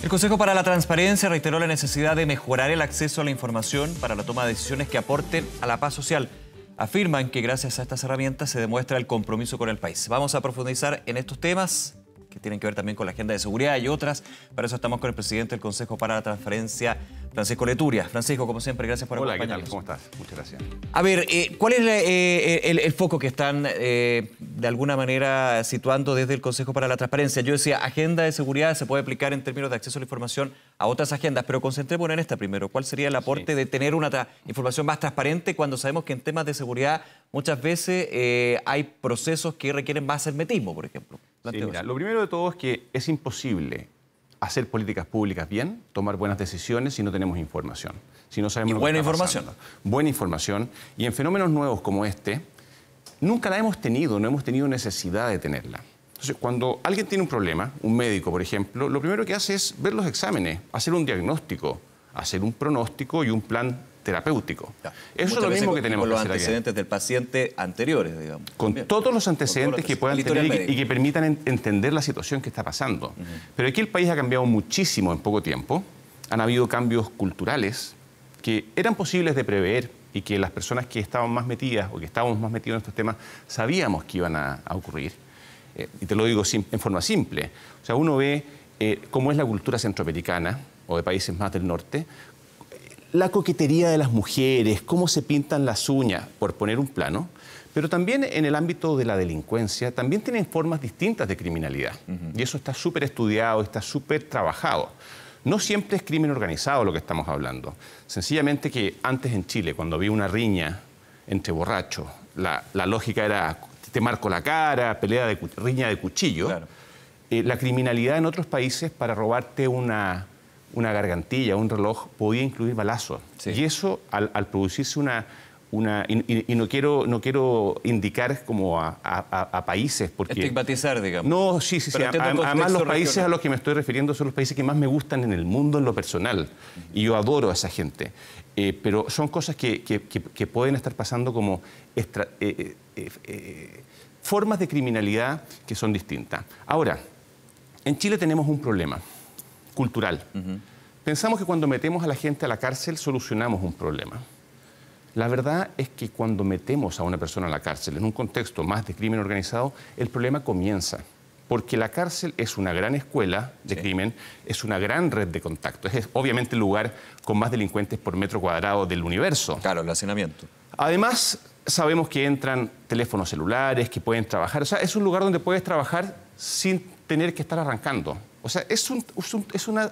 El Consejo para la Transparencia reiteró la necesidad de mejorar el acceso a la información para la toma de decisiones que aporten a la paz social. Afirman que gracias a estas herramientas se demuestra el compromiso con el país. Vamos a profundizar en estos temas que tienen que ver también con la agenda de seguridad y otras. Para eso estamos con el presidente del Consejo para la Transparencia, Francisco Leturia. Francisco, como siempre, gracias por Hola, acompañarnos. ¿qué tal? ¿Cómo estás? Muchas gracias. A ver, eh, ¿cuál es eh, el, el foco que están eh, de alguna manera situando desde el Consejo para la Transparencia? Yo decía, agenda de seguridad se puede aplicar en términos de acceso a la información a otras agendas, pero concentrémonos en esta primero. ¿Cuál sería el aporte de tener una información más transparente cuando sabemos que en temas de seguridad muchas veces eh, hay procesos que requieren más hermetismo, por ejemplo? Sí, mira, lo primero de todo es que es imposible hacer políticas públicas bien, tomar buenas decisiones si no tenemos información. Si no sabemos Y lo que buena está información. pasando. Buena información. Y en fenómenos nuevos como este, nunca la hemos tenido, no hemos tenido necesidad de tenerla. Entonces, cuando alguien tiene un problema, un médico, por ejemplo, lo primero que hace es ver los exámenes, hacer un diagnóstico, hacer un pronóstico y un plan terapéutico. Ya. Eso Muchas es lo mismo con- que tenemos con que los aquí. antecedentes del paciente anteriores, digamos. con También. todos los antecedentes que puedan tener y que, y que médico. permitan en- entender la situación que está pasando. Pero aquí el país ha cambiado muchísimo en poco tiempo. Han habido cambios culturales que eran posibles de prever y que las personas que estaban más metidas o que estábamos más metidos en estos temas sabíamos que iban a, a ocurrir. Eh, y te lo digo sim- en forma simple. O sea, uno ve eh, cómo es la cultura centroamericana o de países más del norte, la coquetería de las mujeres, cómo se pintan las uñas, por poner un plano, pero también en el ámbito de la delincuencia, también tienen formas distintas de criminalidad. Y eso está súper estudiado, está súper trabajado. No siempre es crimen organizado lo que estamos hablando. Sencillamente que antes en Chile, cuando había una riña entre borrachos, la, la lógica era te marco la cara, pelea de riña de cuchillo. Claro. Eh, la criminalidad en otros países para robarte una, una gargantilla, un reloj, podía incluir balazos. Sí. Y eso, al, al producirse una... una y, no, quiero, no quiero indicar como a, a- a- países, porque... Estigmatizar, digamos. No, sí, sí, sí. Además, los países regional. a los que me estoy refiriendo son los países que más me gustan en el mundo en lo personal. Y yo adoro a esa gente. Eh, pero son cosas que, que- que- que pueden estar pasando como extra- eh, eh, eh, formas de criminalidad que son distintas. Ahora, en Chile tenemos un problema cultural. Pensamos que cuando metemos a la gente a la cárcel solucionamos un problema. La verdad es que cuando metemos a una persona a la cárcel en un contexto más de crimen organizado, el problema comienza. Porque la cárcel es una gran escuela de Sí. crimen, es una gran red de contactos, es obviamente el lugar con más delincuentes por metro cuadrado del universo. Claro, el hacinamiento. Además, sabemos que entran teléfonos celulares, que pueden trabajar. O sea, es un lugar donde puedes trabajar sin tener que estar arrancando. O sea, es, un- es un- es una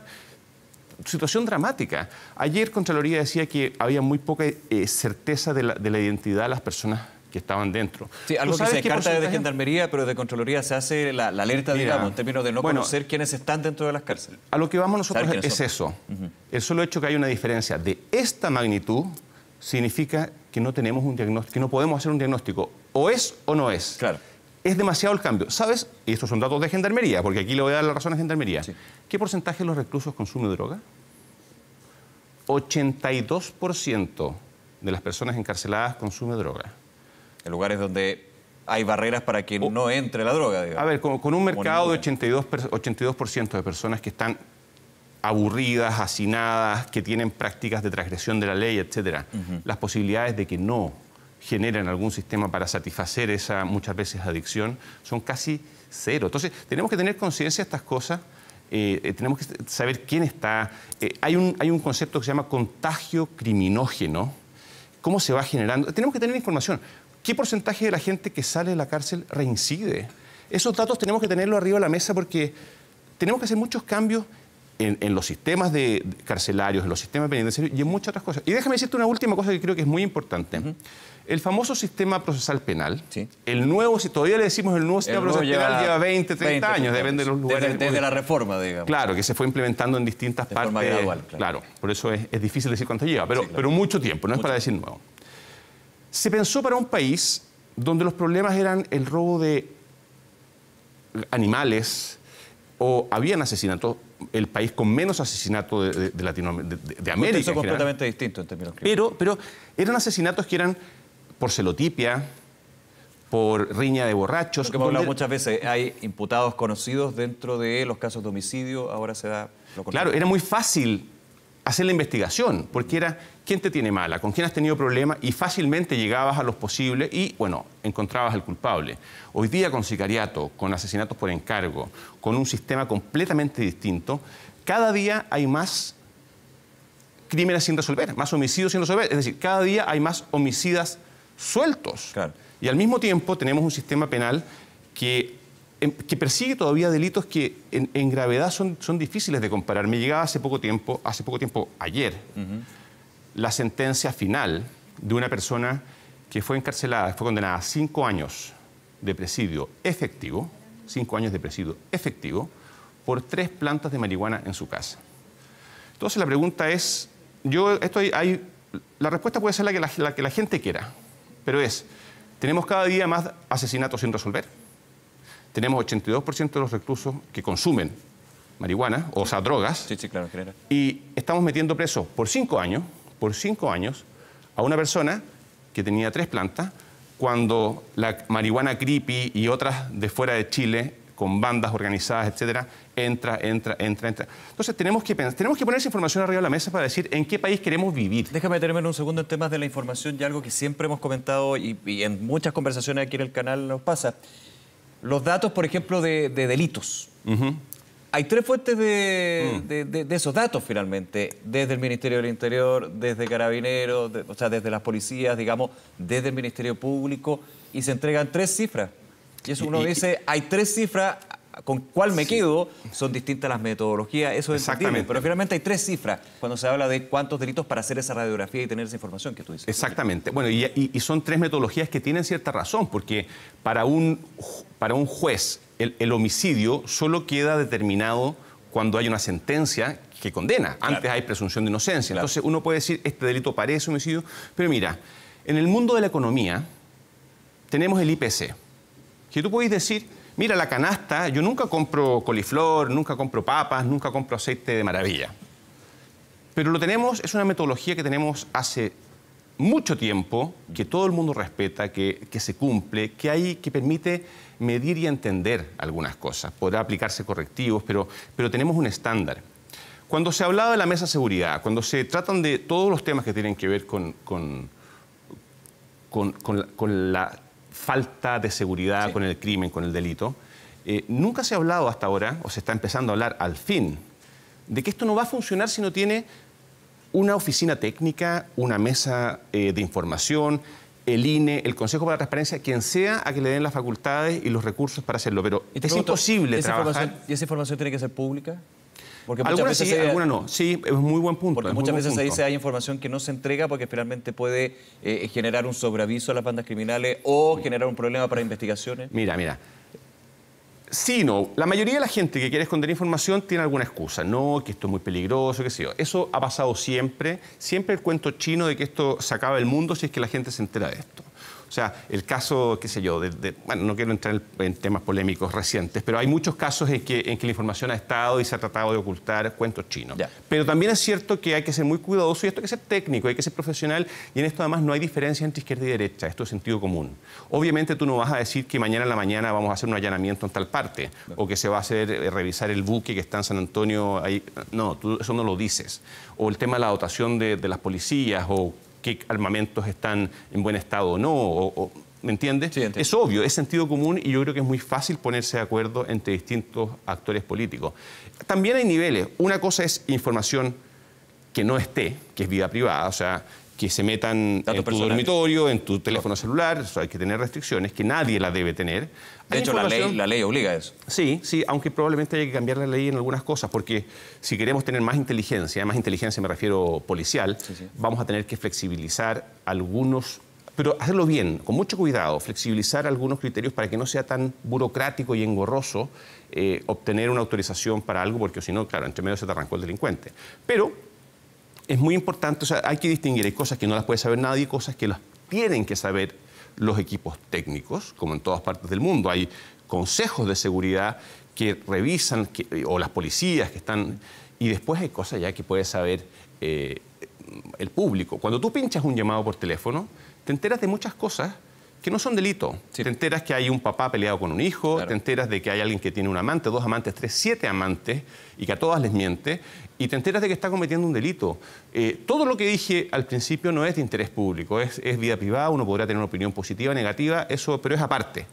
situación dramática. Ayer Contraloría decía que había muy poca eh, certeza de la, de la identidad de las personas que estaban dentro. Sí, ¿Tú algo que se descarta desde Gendarmería, pero de Contraloría se hace la, la alerta, Mira, digamos, en términos de no bueno, conocer quiénes están dentro de las cárceles. A lo que vamos nosotros es eso. El solo hecho que hay una diferencia de esta magnitud significa que no tenemos un diagnóstico, que no podemos hacer un diagnóstico. O es o no es. Claro. Es demasiado el cambio. ¿Sabes? Y estos son datos de Gendarmería, porque aquí le voy a dar la razón a Gendarmería. Sí. ¿Qué porcentaje de los reclusos consume droga? 82% de las personas encarceladas consume droga. En lugares donde hay barreras para que no entre la droga, digamos. A ver, con, con un mercado de ninguna. 82%, per- 82 de personas que están aburridas, hacinadas, que tienen prácticas de transgresión de la ley, etcétera, las posibilidades de que no generen algún sistema para satisfacer esa muchas veces adicción son casi cero. Entonces, tenemos que tener conciencia de estas cosas. eh, eh, tenemos que saber quién está. Eh, hay, un, hay un concepto que se llama contagio criminógeno. ¿Cómo se va generando? Tenemos que tener información. ¿Qué porcentaje de la gente que sale de la cárcel reincide? Esos datos tenemos que tenerlos arriba de la mesa porque tenemos que hacer muchos cambios en, los sistemas de carcelarios, en los sistemas penitenciarios y en muchas otras cosas. Y déjame decirte una última cosa que creo que es muy importante. El famoso sistema procesal penal, Sí. el nuevo, si todavía le decimos el nuevo sistema nuevo procesal penal, lleva 20, 30 20, años, depende de los lugares. Desde, desde la reforma, digamos. Claro, que se fue implementando en distintas De partes. forma gradual, claro. claro. por eso es, es difícil decir cuánto lleva, pero, Sí, claro. pero mucho tiempo, no es para decir nuevo. Se pensó para un país donde los problemas eran el robo de animales o habían asesinatos, el país con menos asesinatos de, de, de Latinoamérica, de, de América. General. completamente distinto en términos crímenes. Pero, pero eran asesinatos que eran por celotipia, por riña de borrachos. Porque hemos hablado muchas veces, hay imputados conocidos dentro de los casos de homicidio, ahora se da lo. Claro, era muy fácil hacer la investigación, porque era quién te tiene mala, con quién has tenido problemas y fácilmente llegabas a los posibles y, bueno, encontrabas al culpable. Hoy día con sicariato, con asesinatos por encargo, con un sistema completamente distinto, cada día hay más crímenes sin resolver, más homicidios sin resolver. Es decir, cada día hay más homicidas sueltos. Y al mismo tiempo tenemos un sistema penal que, em, que persigue todavía delitos que en, gravedad son, son, difíciles de comparar. Me llegaba hace poco tiempo, hace poco tiempo, ayer, la sentencia final de una persona que fue encarcelada, fue condenada a cinco años de presidio efectivo, cinco años de presidio efectivo, por tres plantas de marihuana en su casa. Entonces la pregunta es, yo estoy, hay, la respuesta puede ser la que la, que la gente quiera, pero es, tenemos cada día más asesinatos sin resolver. Tenemos 82% de los reclusos que consumen marihuana, o sea, drogas. Sí, sí, claro, Y estamos metiendo preso por cinco años, por cinco años, a una persona que tenía tres plantas, cuando la marihuana creepy y otras de fuera de Chile con bandas organizadas, etcétera, entra, entra, entra, entra. Entonces tenemos que, tenemos que poner esa información arriba de la mesa para decir en qué país queremos vivir. Déjame detenerme un segundo en temas de la información y algo que siempre hemos comentado y, en muchas conversaciones aquí en el canal nos pasa. Los datos, por ejemplo, de, delitos. Hay tres fuentes mm. de, esos datos finalmente, desde el Ministerio del Interior, desde Carabineros, o sea, desde las policías, digamos, desde el Ministerio Público, y se entregan tres cifras. Y eso uno dice, hay tres cifras, ¿con cuál me quedo? Son distintas las metodologías, eso es Exactamente. Pero finalmente hay tres cifras cuando se habla de cuántos delitos para hacer esa radiografía y tener esa información que tú dices. Exactamente. Bueno, y, son tres metodologías que tienen cierta razón, porque para un, para un juez el, homicidio solo queda determinado cuando hay una sentencia que condena. Antes hay presunción de inocencia. Entonces uno puede decir, este delito parece homicidio, pero mira, en el mundo de la economía tenemos el IPC que tú puedes decir, mira la canasta, yo nunca compro coliflor, nunca compro papas, nunca compro aceite de maravilla. Pero lo tenemos, es una metodología que tenemos hace mucho tiempo, que todo el mundo respeta, que, se cumple, que, hay, que permite medir y entender algunas cosas. Podrá aplicarse correctivos, pero, pero tenemos un estándar. Cuando se hablaba de la mesa de seguridad, cuando se tratan de todos los temas que tienen que ver con, con, con la falta de seguridad con el crimen, con el delito, eh, nunca se ha hablado hasta ahora, o se está empezando a hablar al fin, de que esto no va a funcionar si no tiene una oficina técnica, una mesa eh, de información, el INE, el Consejo para la Transparencia, quien sea a que le den las facultades y los recursos para hacerlo. Pero es imposible trabajar. ¿Y esa información tiene que ser pública? Porque algunas sí, algunas no. Sí, es muy buen punto. Porque muchas veces se dice hay información que no se entrega porque finalmente puede eh, generar un sobreaviso a las bandas criminales o generar un problema para investigaciones. Mira, mira. Sí, no. La mayoría de la gente que quiere esconder información tiene alguna excusa. No, que esto es muy peligroso, qué sé yo. Eso ha pasado siempre. Siempre el cuento chino de que esto se acaba el mundo si es que la gente se entera de esto. O sea, el caso, qué sé yo, de, bueno, no quiero entrar en temas polémicos recientes, pero hay muchos casos en que, en que la información ha estado y se ha tratado de ocultar cuentos chinos. Pero también es cierto que hay que ser muy cuidadoso y esto hay que ser técnico, hay que ser profesional y en esto además no hay diferencia entre izquierda y derecha, esto es sentido común. Obviamente tú no vas a decir que mañana en la mañana vamos a hacer un allanamiento en tal parte o que se va a hacer eh, revisar el buque que está en San Antonio ahí. No, tú eso no lo dices. O el tema de la dotación de, de las policías o qué armamentos están en buen estado o no, o, ¿me entiendes? es obvio, es sentido común y yo creo que es muy fácil ponerse de acuerdo entre distintos actores políticos. También hay niveles. Una cosa es información que no esté, que es vida privada, o sea, que se metan en tu dormitorio, en tu teléfono celular, hay que tener restricciones, que nadie la debe tener. De hecho, la ley, la ley obliga a eso. Sí, sí, aunque probablemente haya que cambiar la ley en algunas cosas, porque si queremos tener más inteligencia, más inteligencia me refiero policial, vamos a tener que flexibilizar algunos, pero hacerlo bien, con mucho cuidado, flexibilizar algunos criterios para que no sea tan burocrático y engorroso eh, obtener una autorización para algo, porque si no, claro, entre medio se te arrancó el delincuente. Pero es muy importante, o sea, hay que distinguir, hay cosas que no las puede saber nadie y cosas que las tienen que saber los equipos técnicos, como en todas partes del mundo. Hay consejos de seguridad que revisan, o las policías que están... Y después hay cosas ya que puede saber eh, el público. Cuando tú pinchas un llamado por teléfono, te enteras de muchas cosas que no son delitos. Te enteras que hay un papá peleado con un hijo, te enteras de que hay alguien que tiene un amante, dos amantes, tres, siete amantes, y que a todas les miente, y te enteras de que está cometiendo un delito. Eh, todo lo que dije al principio no es de interés público, es, vida privada, uno podrá tener una opinión positiva, negativa, eso, pero es aparte.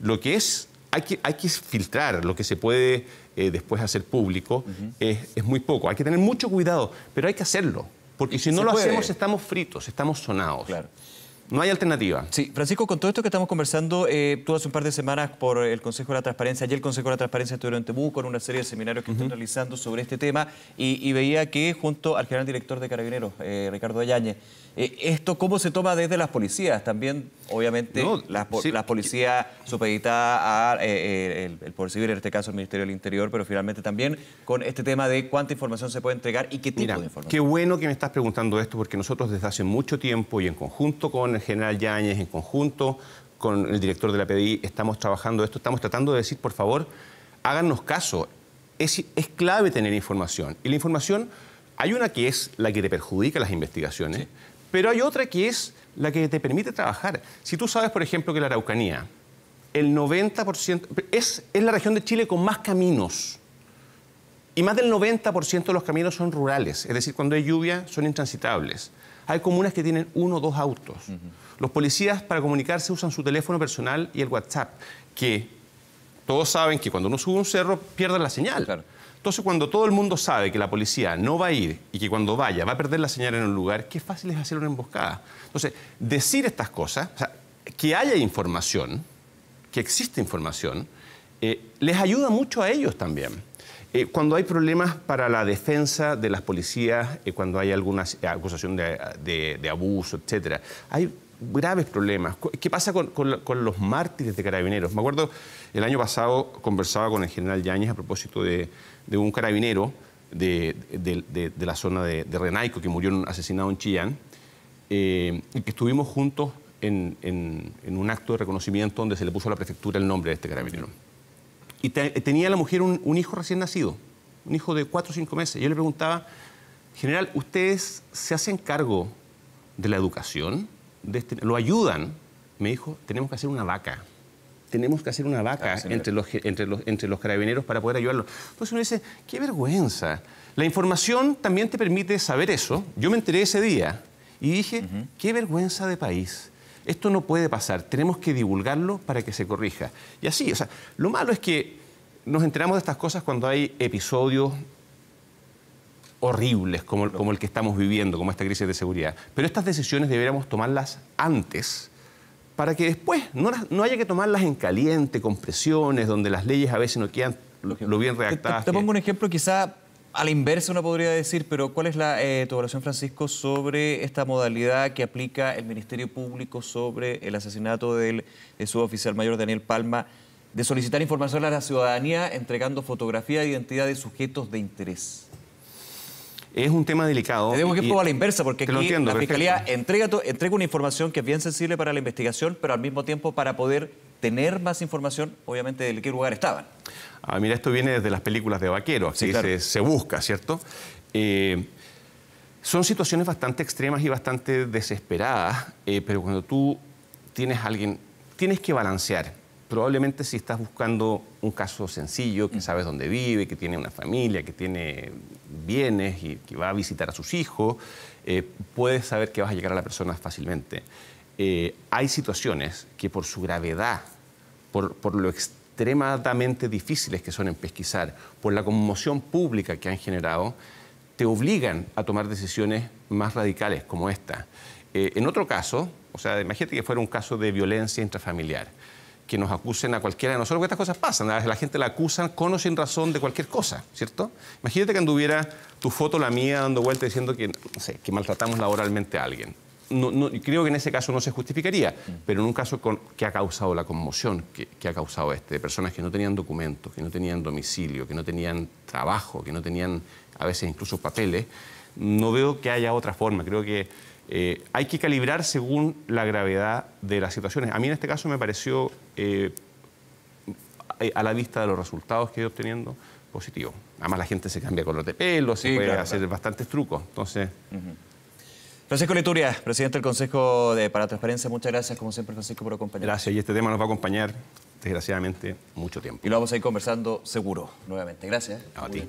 Lo que es, hay que, hay que filtrar, lo que se puede eh, después hacer público es, muy poco. Hay que tener mucho cuidado, pero hay que hacerlo, porque si no lo hacemos estamos fritos, estamos sonados. Claro. No hay alternativa. Sí, Francisco, con todo esto que estamos conversando, eh, tú hace un par de semanas por el Consejo de la Transparencia, y el Consejo de la Transparencia estuvieron en Tebú con una serie de seminarios que están realizando sobre este tema y, veía que junto al general director de Carabineros, eh, Ricardo Ayañez, eh, ¿Esto cómo se toma desde las policías? También, obviamente, las, policías supeditadas a eh, el, Poder Civil, en este caso el Ministerio del Interior, pero finalmente también con este tema de cuánta información se puede entregar y qué tipo de información. Qué bueno que me estás preguntando esto, porque nosotros desde hace mucho tiempo y en conjunto con el general Yáñez, en conjunto con el director de la PDI, estamos trabajando esto, estamos tratando de decir, por favor, háganos caso. Es, es clave tener información. Y la información, hay una que es la que te perjudica las investigaciones. Pero hay otra que es la que te permite trabajar. Si tú sabes, por ejemplo, que la Araucanía, el 90%, es, es la región de Chile con más caminos. Y más del 90% de los caminos son rurales, es decir, cuando hay lluvia son intransitables. Hay comunas que tienen uno o dos autos. Los policías para comunicarse usan su teléfono personal y el WhatsApp, que todos saben que cuando uno sube un cerro pierde la señal. Claro. Entonces, cuando todo el mundo sabe que la policía no va a ir y que cuando vaya va a perder la señal en un lugar, qué fácil es hacer una emboscada. Entonces, decir estas cosas, que haya información, que existe información, eh, les ayuda mucho a ellos también. Eh, cuando hay problemas para la defensa de las policías, eh, cuando hay alguna acusación de, abuso, etc., hay graves problemas. ¿Qué pasa con, con, los mártires de carabineros? Me acuerdo, el año pasado conversaba con el general Yáñez a propósito de, de un carabinero de, la zona de, Renaico que murió asesinado en Chillán eh, y que estuvimos juntos en, un acto de reconocimiento donde se le puso a la prefectura el nombre de este carabinero. Y tenía la mujer un, hijo recién nacido, un hijo de cuatro o cinco meses. Yo le preguntaba, general, ¿ustedes se hacen cargo de la educación? De este, ¿Lo ayudan? Me dijo, tenemos que hacer una vaca tenemos que hacer una vaca entre, los, entre, los, entre los carabineros para poder ayudarlos. Entonces uno dice, qué vergüenza. La información también te permite saber eso. Yo me enteré ese día y dije, qué vergüenza de país. Esto no puede pasar, tenemos que divulgarlo para que se corrija. Y así, o sea, lo malo es que nos enteramos de estas cosas cuando hay episodios horribles como, como el que estamos viviendo, como esta crisis de seguridad. Pero estas decisiones deberíamos tomarlas antes para que después no, haya que tomarlas en caliente, con presiones, donde las leyes a veces no quedan lo, bien redactadas. Te, pongo un ejemplo quizá a la inversa uno podría decir, pero ¿cuál es la, eh, tu evaluación, Francisco, sobre esta modalidad que aplica el Ministerio Público sobre el asesinato del suboficial mayor Daniel Palma, de solicitar información a la ciudadanía entregando fotografía e identidad de sujetos de interés? Es un tema delicado. Tenemos que ir a la inversa, porque aquí la Fiscalía entrega, entrega una información que es bien sensible para la investigación, pero al mismo tiempo para poder tener más información, obviamente, de qué lugar estaban. Ah, mira, esto viene desde las películas de vaqueros, así se, busca, ¿cierto? Eh, son situaciones bastante extremas y bastante desesperadas, eh, pero cuando tú tienes a alguien, tienes que balancear probablemente si estás buscando un caso sencillo, que sabes dónde vive, que tiene una familia, que tiene bienes y que va a visitar a sus hijos, eh, puedes saber que vas a llegar a la persona fácilmente. Hay situaciones que por su gravedad, por, por lo extremadamente difíciles que son en pesquisar, por la conmoción pública que han generado, te obligan a tomar decisiones más radicales como esta. Eh, en otro caso, o sea, imagínate que fuera un caso de violencia intrafamiliar que nos acusen a cualquiera de nosotros, porque estas cosas pasan. A la gente la acusa con o sin razón de cualquier cosa, ¿cierto? Imagínate que anduviera tu foto, la mía, dando vuelta diciendo que, no sé, que maltratamos laboralmente a alguien. No, creo que en ese caso no se justificaría, pero en un caso que ha causado la conmoción que, ha causado este, de personas que no tenían documentos, que no tenían domicilio, que no tenían trabajo, que no tenían a veces incluso papeles, no veo que haya otra forma. Creo que eh, hay que calibrar según la gravedad de las situaciones. A mí en este caso me pareció, eh, a la vista de los resultados que he ido obteniendo, positivo. Además la gente se cambia color de pelo, se puede hacer bastantes trucos. Entonces... Francisco Lituria, presidente del Consejo de, para Transparencia, muchas gracias, como siempre, Francisco, por acompañarnos. Gracias, y este tema nos va a acompañar, desgraciadamente, mucho tiempo. Y lo vamos a ir conversando seguro, nuevamente. Gracias. A ti.